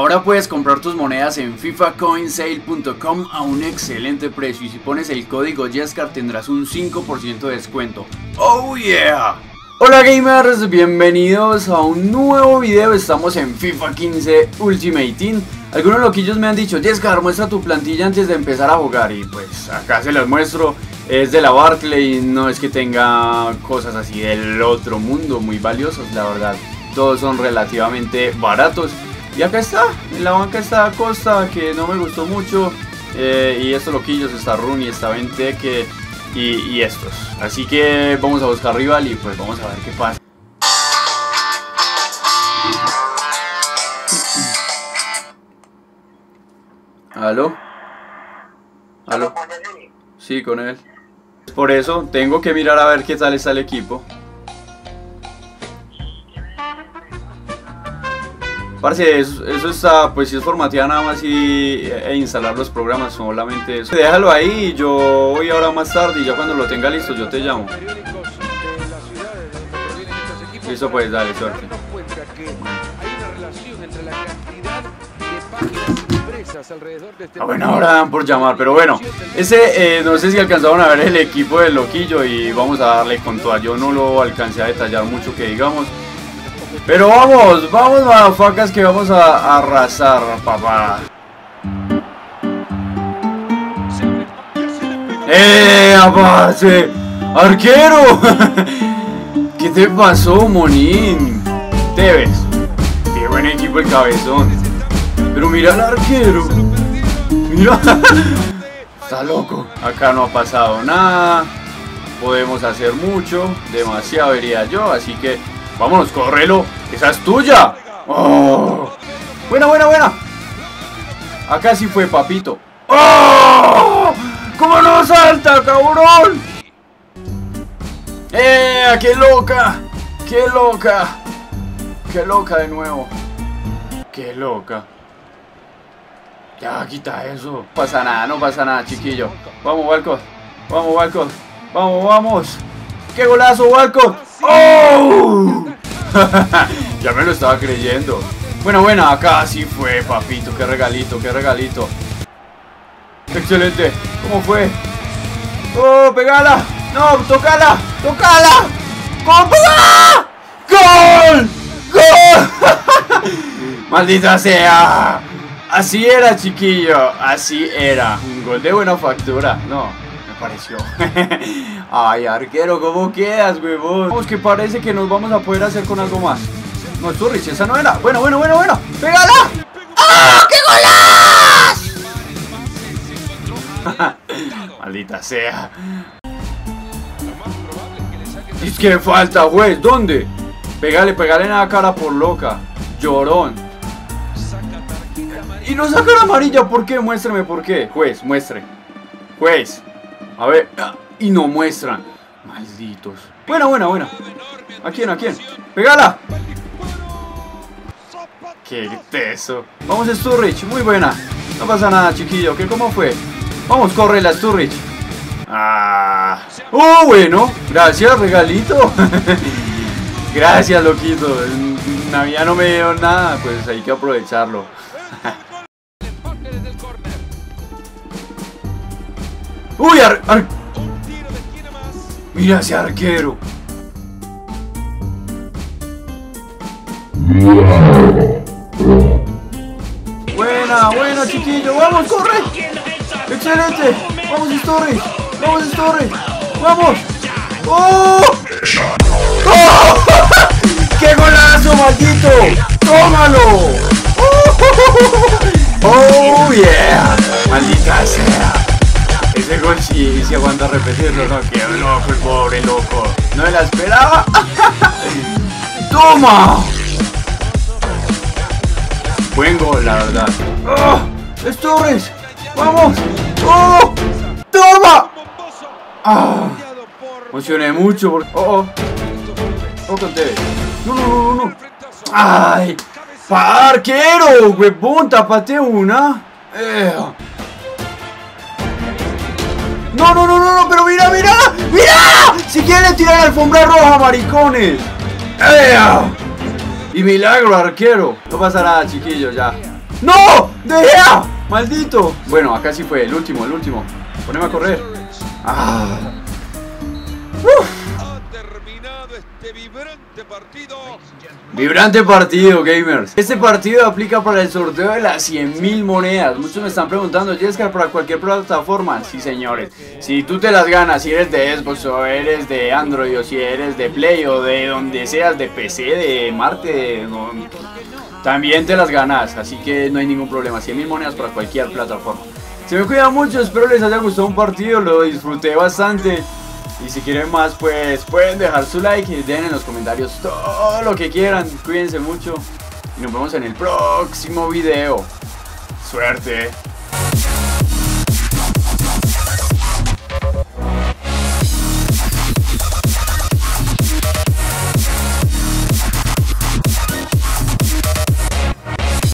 Ahora puedes comprar tus monedas en fifacoinsale.com a un excelente precio y si pones el código YESCAR tendrás un 5% de descuento. ¡Oh yeah! Hola gamers, bienvenidos a un nuevo video, estamos en FIFA 15 Ultimate Team Algunos loquillos me han dicho, Jescar, muestra tu plantilla antes de empezar a jugar y pues acá se las muestro. Es de la Barclay, no es que tenga cosas así del otro mundo muy valiosos, la verdad. Todos son relativamente baratos Y acá está, en la banca está Costa, que no me gustó mucho eh, Y estos loquillos, está Rooney, está Vente, que y, estos. Así que vamos a buscar rival y pues vamos a ver qué pasa. ¿Aló? ¿Aló? Sí, con él. Por eso tengo que mirar a ver qué tal está el equipo. Parce, eso, está, pues si es formateada nada más y, e instalar los programas, solamente eso. Déjalo ahí, yo voy ahora más tarde y ya cuando lo tenga listo yo te llamo. Listo pues, dale, suerte. A buena hora dan por llamar, pero bueno, ese eh, no sé si alcanzaron a ver el equipo del loquillo y vamos a darle con toda. Yo no lo alcancé a detallar mucho que digamos. Pero vamos, vamos madafacas que vamos a, arrasar, papá. ¡Eh, apase! ¡Arquero! ¿Qué te pasó, Monín? ves? Qué buen equipo el cabezón. Pero mira al arquero. Mira. Está loco. Acá no ha pasado nada. Podemos hacer mucho. Demasiado diría yo. Así que Vámonos, córrelo. Esa es tuya. Oh. Buena, buena, buena. Acá sí fue, papito. ¡Oh! ¿Cómo no salta, cabrón? ¡Eh! ¡Qué loca! ¡Qué loca! ¡Qué loca de nuevo! ¡Qué loca! Ya, quita eso. No pasa nada, no pasa nada, chiquillo. Vamos, Walcott. Vamos, Walcott. Vamos, vamos. ¡Qué golazo, Walcott! ¡Oh! ya me lo estaba creyendo. Bueno, bueno, acá sí fue, papito. Qué regalito, qué regalito. Excelente. ¿Cómo fue? ¡Oh, pegala! ¡No, tocala! ¡Tocala! ¡Gol! ¡Gol! ¡Maldita sea! Así era, chiquillo. Así era. Un gol de buena factura. No, me pareció. Ay, arquero, ¿cómo quedas, huevón? Vamos, que parece que nos vamos a poder hacer con algo más. No, Turrich, esa no era. Bueno, bueno, bueno, bueno. ¡Pégala! ¡Ah, qué golazo! Maldita sea. Es que falta, juez. ¿Dónde? Pégale, pégale en la cara por loca. Llorón. Y no saca la amarilla, ¿por qué? Muéstrame por qué. Juez, muestre. Juez. A ver y no muestran. Malditos. Buena, buena, buena. ¿A quién? ¿A quién? ¡Pégala! ¡Qué teso! Vamos, Sturridge. Muy buena. No pasa nada, chiquillo. ¿Qué cómo fue? Vamos, corre la Sturridge. Ah. ¡Oh, bueno! Gracias, regalito. Gracias, loquito. Navidad no me dieron nada. Pues hay que aprovecharlo. ¡Uy! Ar, Mira ese arquero. Buena, buena chiquillo. Vamos, corre. Excelente. Vamos, Story. Vamos, Story. Vamos. ¡Oh! ¡Oh! ¡Qué golazo, maldito! ¡Tómalo! ¡Oh, yeah! ¡Maldita sea! Ese gol sí, sí aguanta repetirlo, ¿no? Qué loco el pobre loco. No me la esperaba. ¡Toma! Buen gol, la verdad. ¡Oh! ¡Es Torres! ¡Vamos! ¡Oh! ¡Toma! ¡Ah! Emocioné mucho porque... ¡Oh, oh! ¡Oh, no, no, no! no. ¡Ay! ¡Parquero! ¡Huevón! ¡Tapate una! Eh. No, no, no, no, no, pero mira, mira, mira. Si quieren tirar la alfombra roja, maricones. ¡Ea! Y milagro, arquero. No pasa nada, chiquillos, ya. ¡No! ¡Deja! ¡Maldito! Bueno, acá sí fue, el último, el último. Poneme a correr. ¡Ah! Este vibrante partido. Gamers. Este partido aplica para el sorteo de las 100.000 monedas. Muchos me están preguntando, Jessica, para cualquier plataforma. Sí, señores. Si tú te las ganas, si eres de Xbox o eres de Android o si eres de Play o de donde seas, de PC, de Marte, también te las ganas. Así que no hay ningún problema. 100.000 monedas para cualquier plataforma. Se me cuida mucho, espero les haya gustado un partido, lo disfruté bastante. Y si quieren más, pues pueden dejar su like y den en los comentarios todo lo que quieran. Cuídense mucho y nos vemos en el próximo video. Suerte.